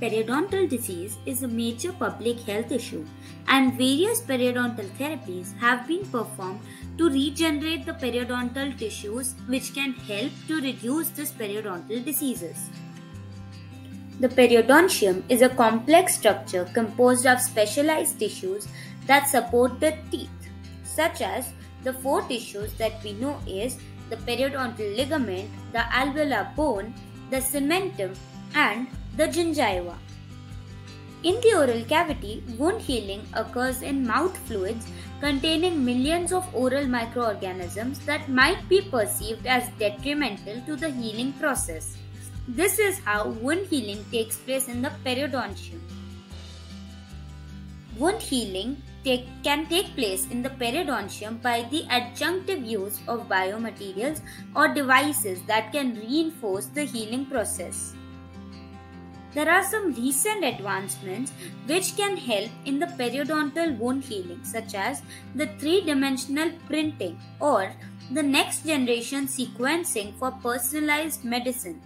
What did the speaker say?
Periodontal disease is a major public health issue, and various periodontal therapies have been performed to regenerate the periodontal tissues, which can help to reduce these periodontal diseases. The periodontium is a complex structure composed of specialized tissues that support the teeth, such as the four tissues that we know is the periodontal ligament, the alveolar bone, the cementum, and the gingiva. In the oral cavity, wound healing occurs in mouth fluids containing millions of oral microorganisms that might be perceived as detrimental to the healing process. This is how wound healing takes place in the periodontium. Wound healing take, can take place in the periodontium by the adjunctive use of biomaterials or devices that can reinforce the healing process. There are some recent advancements which can help in the periodontal wound healing, such as the three dimensional printing or the next generation sequencing for personalized medicine